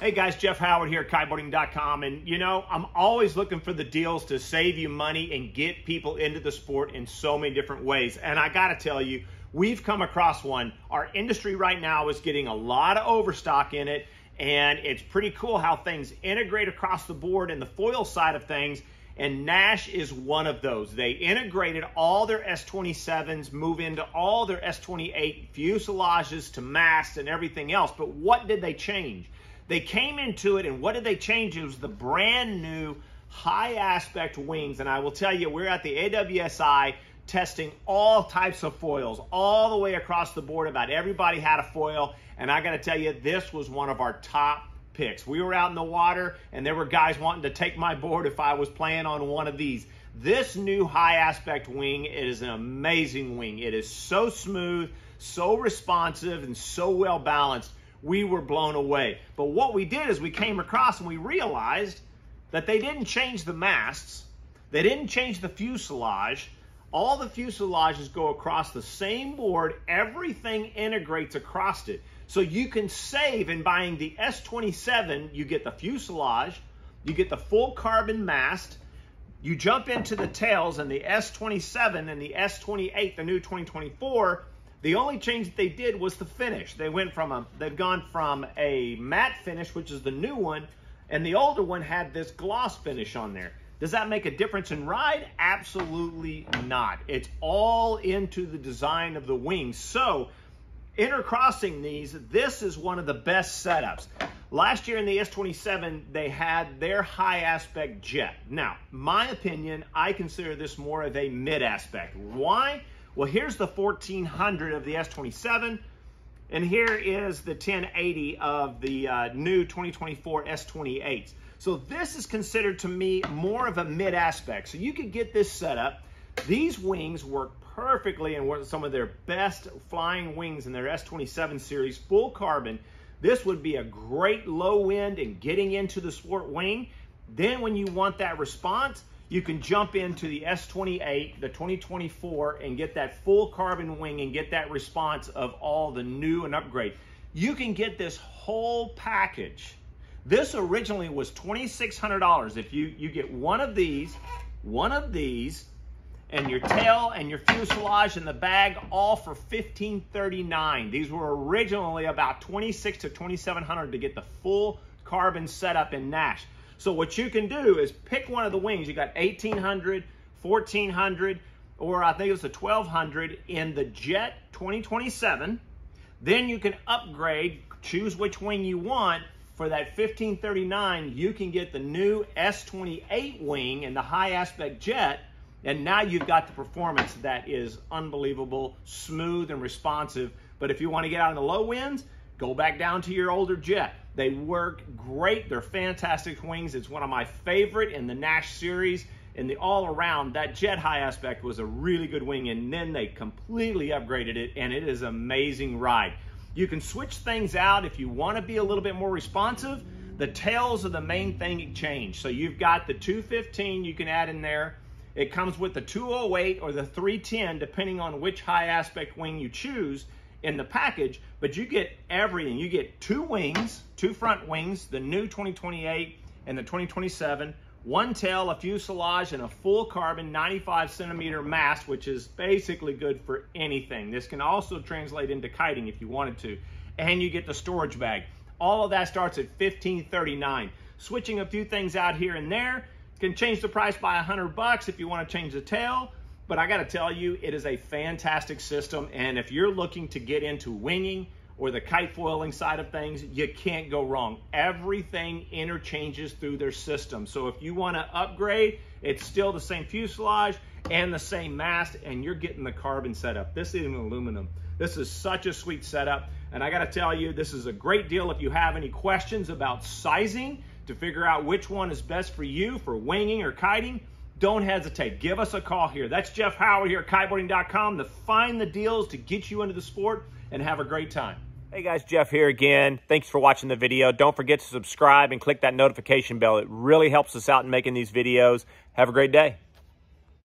Hey guys, Jeff Howard here at kiteboarding.com. And you know, I'm always looking for the deals to save you money and get people into the sport in so many different ways. And I gotta tell you, we've come across one. Our industry right now is getting a lot of overstock in it. And it's pretty cool how things integrate across the board in the foil side of things. And Naish is one of those. They integrated all their S27s, move into all their S28 fuselages to masts and everything else. But what did they change? They came into it, and what did they change? It was the brand new high aspect wings. And I will tell you, we're at the AWSI testing all types of foils all the way across the board. About everybody had a foil. And I got to tell you, this was one of our top picks. We were out in the water, and there were guys wanting to take my board if I was playing on one of these. This new high aspect wing it is an amazing wing. It is so smooth, so responsive, and so well balanced we were blown away. But what we did is we came across and we realized that they didn't change the masts, they didn't change the fuselage. All the fuselages go across the same board, everything integrates across it. So you can save in buying the S27, you get the fuselage, you get the full carbon mast, you jump into the tails and the S27 and the S28, the new 2024, the only change that they did was the finish. They went from a, they've gone from a matte finish, which is the new one, and the older one had this gloss finish on there. Does that make a difference in ride? Absolutely not. It's all into the design of the wings. So, intercrossing these, this is one of the best setups. Last year in the S27, they had their high aspect jet. Now, my opinion, I consider this more of a mid aspect. Why? Well, here's the 1400 of the S27, and here is the 1080 of the uh, new 2024 S28. So this is considered to me more of a mid aspect. So you could get this set up. These wings work perfectly in some of their best flying wings in their S27 series, full carbon. This would be a great low end and getting into the sport wing. Then when you want that response, you can jump into the S28, the 2024, and get that full carbon wing and get that response of all the new and upgrade. You can get this whole package. This originally was $2,600. If you, you get one of these, one of these, and your tail and your fuselage and the bag all for 1,539. These were originally about $2,600 to 2,700 to get the full carbon setup in Naish. So what you can do is pick one of the wings. You got 1800, 1400, or I think it's a 1200 in the Jet 2027. Then you can upgrade, choose which wing you want. For that 1539, you can get the new S28 wing in the high aspect jet. And now you've got the performance that is unbelievable, smooth and responsive. But if you want to get out in the low winds, go back down to your older jet. They work great. They're fantastic wings. It's one of my favorite in the Naish series. And the all around, that jet high aspect was a really good wing. And then they completely upgraded it, and it is an amazing ride. You can switch things out if you want to be a little bit more responsive. The tails are the main thing that change. So you've got the 215 you can add in there. It comes with the 208 or the 310, depending on which high aspect wing you choose in the package, but you get everything. You get two wings, two front wings, the new 2028 and the 2027, one tail, a fuselage, and a full carbon 95 centimeter mast, which is basically good for anything. This can also translate into kiting if you wanted to. And you get the storage bag. All of that starts at 1539. Switching a few things out here and there can change the price by 100 bucks if you want to change the tail but I got to tell you, it is a fantastic system. And if you're looking to get into winging or the kite foiling side of things, you can't go wrong. Everything interchanges through their system. So if you want to upgrade, it's still the same fuselage and the same mast, and you're getting the carbon setup. This is an aluminum. This is such a sweet setup. And I got to tell you, this is a great deal if you have any questions about sizing to figure out which one is best for you for winging or kiting don't hesitate. Give us a call here. That's Jeff Howard here at kiteboarding.com to find the deals to get you into the sport and have a great time. Hey guys, Jeff here again. Thanks for watching the video. Don't forget to subscribe and click that notification bell. It really helps us out in making these videos. Have a great day.